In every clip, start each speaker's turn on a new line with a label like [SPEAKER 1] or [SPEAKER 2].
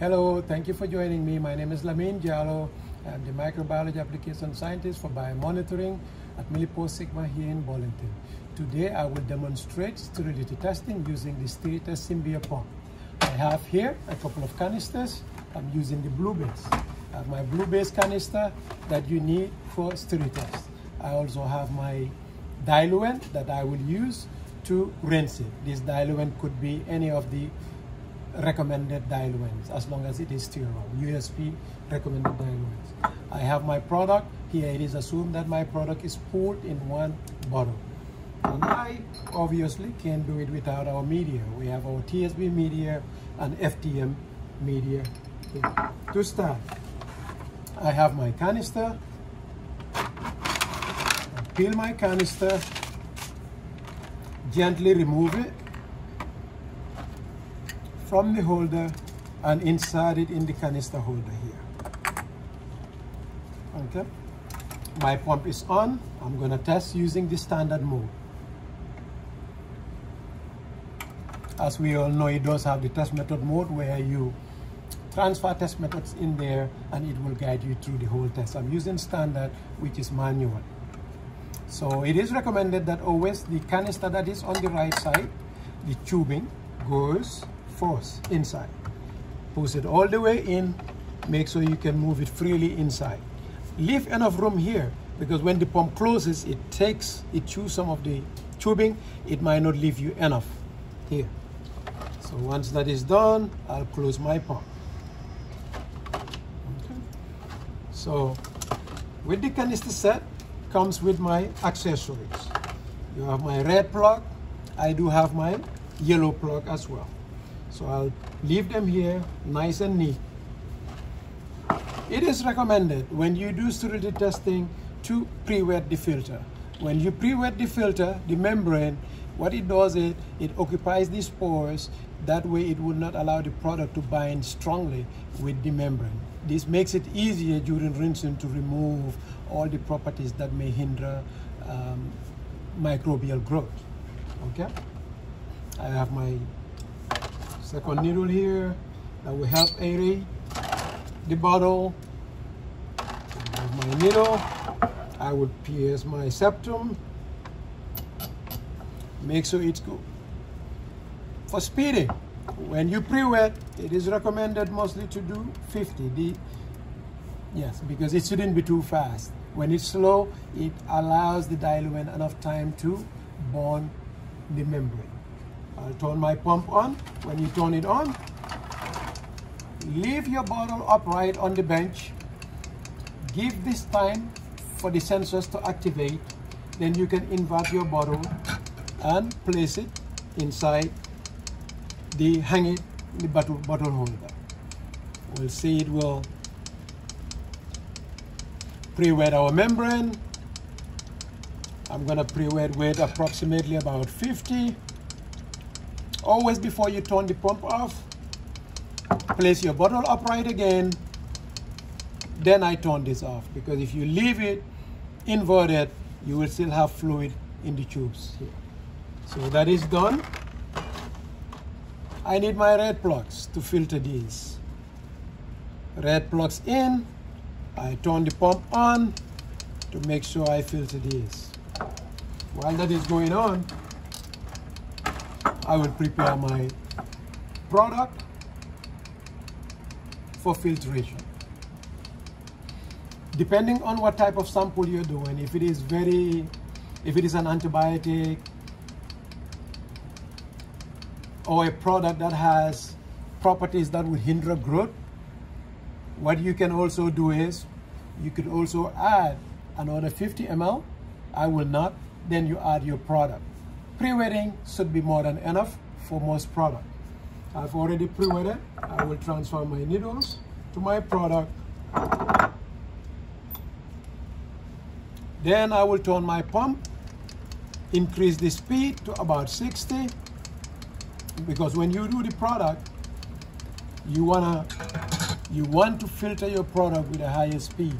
[SPEAKER 1] Hello, thank you for joining me. My name is Lamin Jallo. I'm the microbiology application scientist for biomonitoring at MilliporeSigma here in Burlington. Today I will demonstrate sterility testing using the SteriTest Symbio pump. I have here a couple of canisters. I'm using the blue base. I have my blue base canister that you need for sterility test. I also have my diluent that I will use to rinse it. This diluent could be any of the recommended diluents as long as it is sterile, USP recommended diluents. I have my product, here it is assumed that my product is poured in one bottle. And I obviously can't do it without our media. We have our TSB media and FTM media to start. I have my canister, I peel my canister, gently remove it from the holder and insert it in the canister holder here. Okay. My pump is on. I'm going to test using the standard mode. As we all know, it does have the test method mode where you transfer test methods in there and it will guide you through the whole test. I'm using standard, which is manual. So it is recommended that always the canister that is on the right side, the tubing goes force inside. Push it all the way in, make sure you can move it freely inside. Leave enough room here because when the pump closes, it takes, it chews some of the tubing, it might not leave you enough here. So once that is done, I'll close my pump. Okay. So with the canister set, comes with my accessories. You have my red plug, I do have my yellow plug as well. So I'll leave them here nice and neat. It is recommended when you do sterility testing to pre-wet the filter. When you pre-wet the filter, the membrane, what it does is it occupies these pores. That way it will not allow the product to bind strongly with the membrane. This makes it easier during rinsing to remove all the properties that may hinder um, microbial growth. Okay? I have my second needle here that will help aerate the bottle. my needle. I would pierce my septum. Make sure it's good. For speeding, when you pre-wet, it is recommended mostly to do 50. The, yes, because it shouldn't be too fast. When it's slow, it allows the diluent enough time to bond the membrane. I'll turn my pump on. When you turn it on, leave your bottle upright on the bench. Give this time for the sensors to activate. Then you can invert your bottle and place it inside the hang it the bottle, bottle holder. We'll see it will pre-wet our membrane. I'm gonna pre-wet with approximately about 50 Always before you turn the pump off, place your bottle upright again. Then I turn this off because if you leave it inverted, you will still have fluid in the tubes here. So that is done. I need my red plugs to filter these. Red plugs in, I turn the pump on to make sure I filter these. While that is going on, I will prepare my product for filtration. Depending on what type of sample you're doing, if it is very, if it is an antibiotic or a product that has properties that will hinder growth, what you can also do is you could also add another 50 ml. I will not, then you add your product. Pre-wetting should be more than enough for most product. I've already pre-wetted. I will transfer my needles to my product. Then I will turn my pump, increase the speed to about 60, because when you do the product, you wanna you want to filter your product with a higher speed.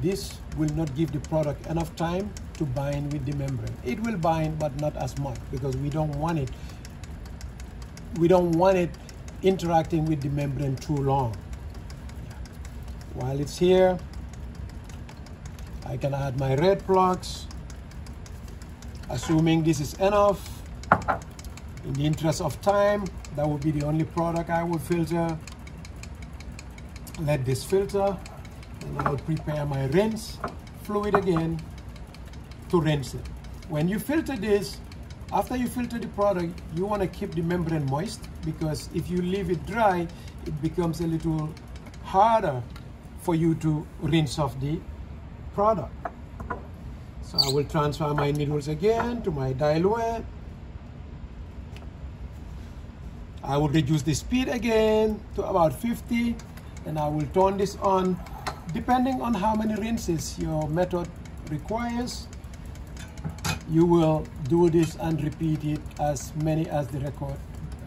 [SPEAKER 1] This will not give the product enough time to bind with the membrane. It will bind, but not as much because we don't want it. We don't want it interacting with the membrane too long. While it's here, I can add my red plugs, assuming this is enough. In the interest of time, that would be the only product I would filter. Let this filter, and I'll prepare my rinse fluid again to rinse it. When you filter this, after you filter the product, you want to keep the membrane moist because if you leave it dry, it becomes a little harder for you to rinse off the product. So I will transfer my needles again to my diluent. I will reduce the speed again to about 50 and I will turn this on depending on how many rinses your method requires you will do this and repeat it as many as the record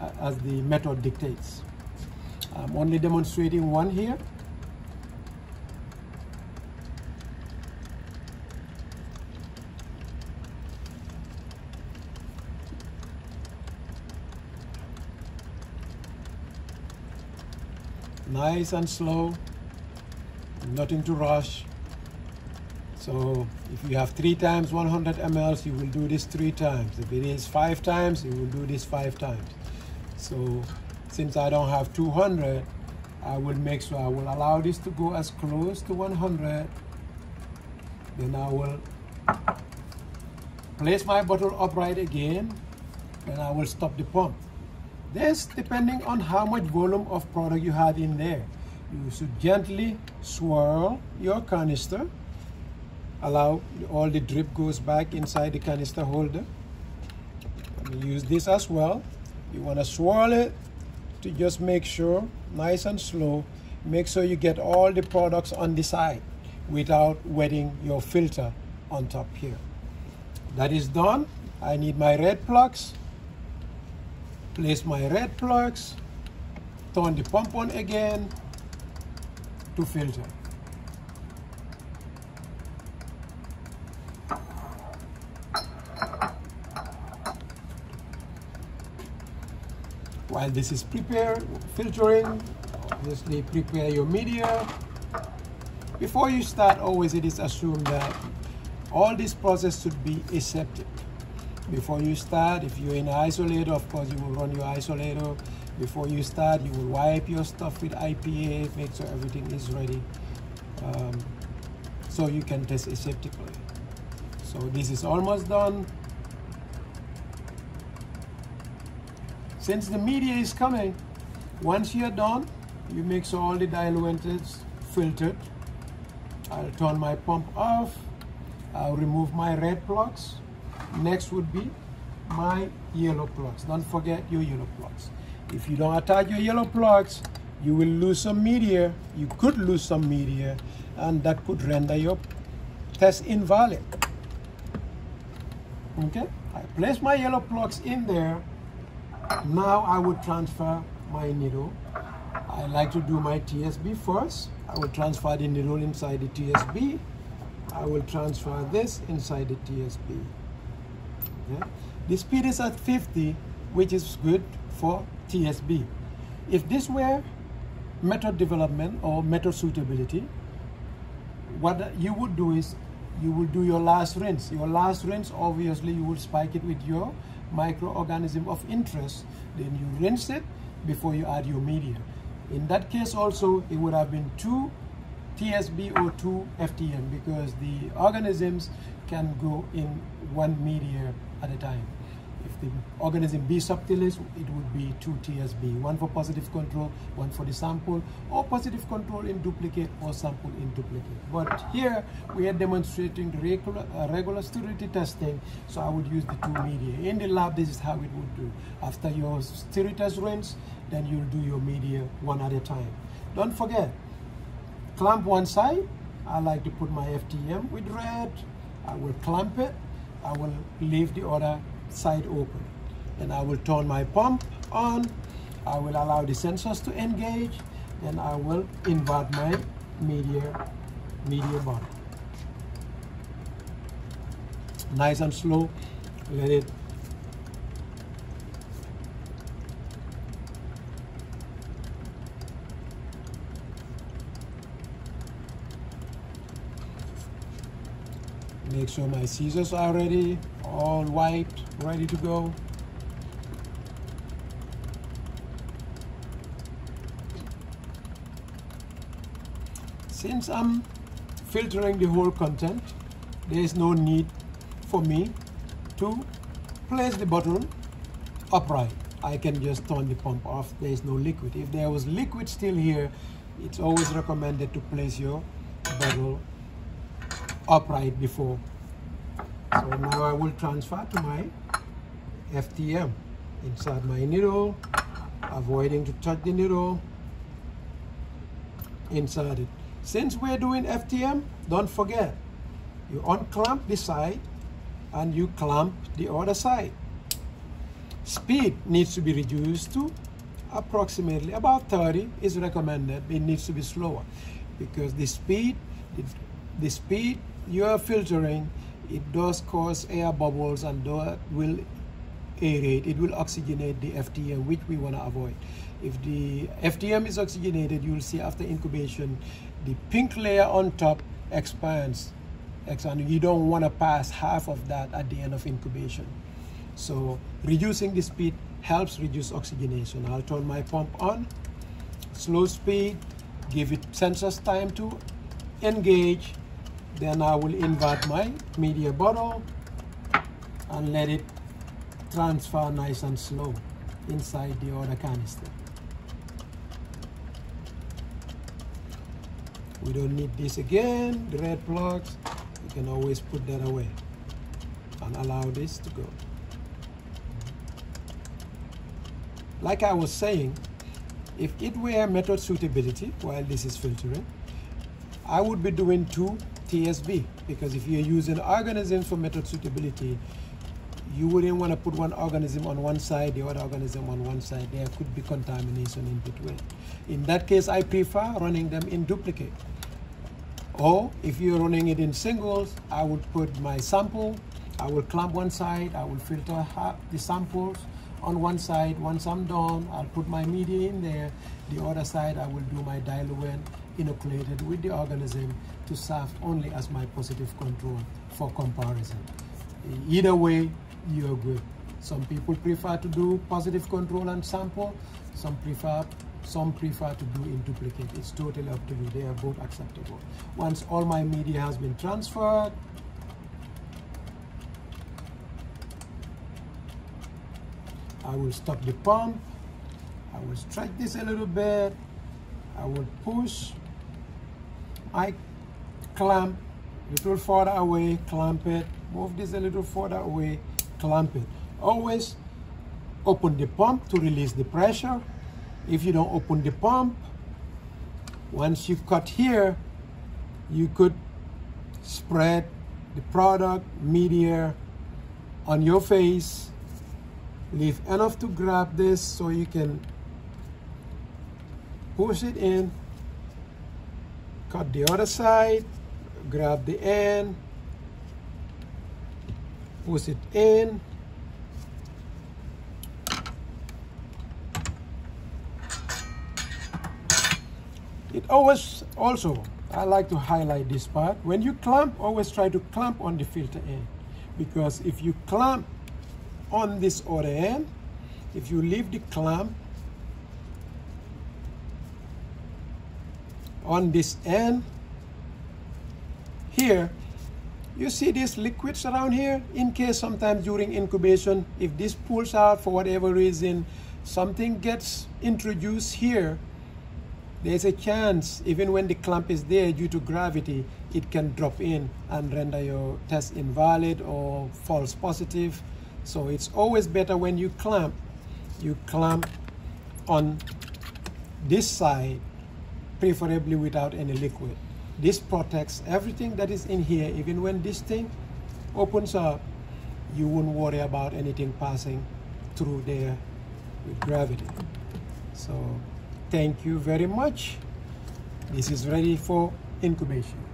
[SPEAKER 1] uh, as the method dictates. I'm only demonstrating one here. Nice and slow nothing to rush so if you have three times 100 mLs, you will do this three times. If it is five times, you will do this five times. So since I don't have 200, I will make sure I will allow this to go as close to 100. Then I will place my bottle upright again and I will stop the pump. This depending on how much volume of product you have in there. You should gently swirl your canister allow all the drip goes back inside the canister holder. Use this as well. You want to swirl it to just make sure nice and slow. Make sure you get all the products on the side without wetting your filter on top here. That is done. I need my red plugs. Place my red plugs. Turn the pump on again to filter while this is prepared, filtering, obviously prepare your media. Before you start, always it is assumed that all this process should be aseptic. Before you start, if you're in an isolator, of course you will run your isolator. Before you start, you will wipe your stuff with IPA, make sure everything is ready. Um, so you can test aseptically. So this is almost done. Since the media is coming, once you're done, you make sure all the diluent is filtered. I'll turn my pump off. I'll remove my red plugs. Next would be my yellow plugs. Don't forget your yellow plugs. If you don't attach your yellow plugs, you will lose some media. You could lose some media, and that could render your test invalid. Okay, I place my yellow plugs in there now I would transfer my needle. I like to do my TSB first. I will transfer the needle inside the TSB. I will transfer this inside the TSB. Okay. The speed is at 50, which is good for TSB. If this were method development or method suitability, what you would do is you will do your last rinse. Your last rinse, obviously, you will spike it with your microorganism of interest, then you rinse it before you add your media. In that case also, it would have been two TSB or two FTM because the organisms can go in one media at a time. The organism B subtilis, it would be two TSB, one for positive control, one for the sample, or positive control in duplicate or sample in duplicate. But here we are demonstrating regular, uh, regular sterility testing, so I would use the two media. In the lab, this is how it would do. After your sterility test rinse, then you'll do your media one at a time. Don't forget, clamp one side. I like to put my FTM with red. I will clamp it. I will leave the other side open. Then I will turn my pump on. I will allow the sensors to engage. Then I will invert my media, media bottle. Nice and slow. Let it make sure my scissors are ready all wiped, ready to go. Since I'm filtering the whole content, there is no need for me to place the bottle upright. I can just turn the pump off. There is no liquid. If there was liquid still here, it's always recommended to place your bottle upright before. So now I will transfer to my FTM. Inside my needle, avoiding to touch the needle, inside it. Since we're doing FTM, don't forget, you unclamp the side and you clamp the other side. Speed needs to be reduced to approximately about 30 is recommended. It needs to be slower because the speed, the, the speed you are filtering, it does cause air bubbles and that will aerate, it will oxygenate the FTM, which we want to avoid. If the FTM is oxygenated, you'll see after incubation, the pink layer on top expands. And you don't want to pass half of that at the end of incubation. So reducing the speed helps reduce oxygenation. I'll turn my pump on, slow speed, give it sensors time to engage. Then I will invert my media bottle and let it transfer nice and slow inside the other canister. We don't need this again, the red plugs. We can always put that away and allow this to go. Like I was saying, if it were method suitability while this is filtering, I would be doing two TSB because if you're using organisms for method suitability, you wouldn't want to put one organism on one side, the other organism on one side. There could be contamination in between. In that case, I prefer running them in duplicate. Or if you're running it in singles, I would put my sample, I will clamp one side, I will filter the samples, on one side. Once I'm done, I'll put my media in there. The other side, I will do my diluent inoculated with the organism to serve only as my positive control for comparison. Either way, you're good. Some people prefer to do positive control and sample. Some prefer some prefer to do in duplicate. It's totally up to you. They are both acceptable. Once all my media has been transferred, I will stop the pump. I will stretch this a little bit. I will push my clamp a little further away, clamp it. Move this a little further away, clamp it. Always open the pump to release the pressure. If you don't open the pump, once you cut here, you could spread the product, media on your face leave enough to grab this so you can push it in cut the other side grab the end push it in. It always also I like to highlight this part. When you clamp always try to clamp on the filter end. Because if you clamp on this other end if you leave the clamp on this end. Here you see these liquids around here? In case sometimes during incubation if this pulls out for whatever reason something gets introduced here there's a chance even when the clamp is there due to gravity it can drop in and render your test invalid or false positive. So it's always better when you clamp, you clamp on this side, preferably without any liquid. This protects everything that is in here. Even when this thing opens up, you won't worry about anything passing through there with gravity. So thank you very much. This is ready for incubation.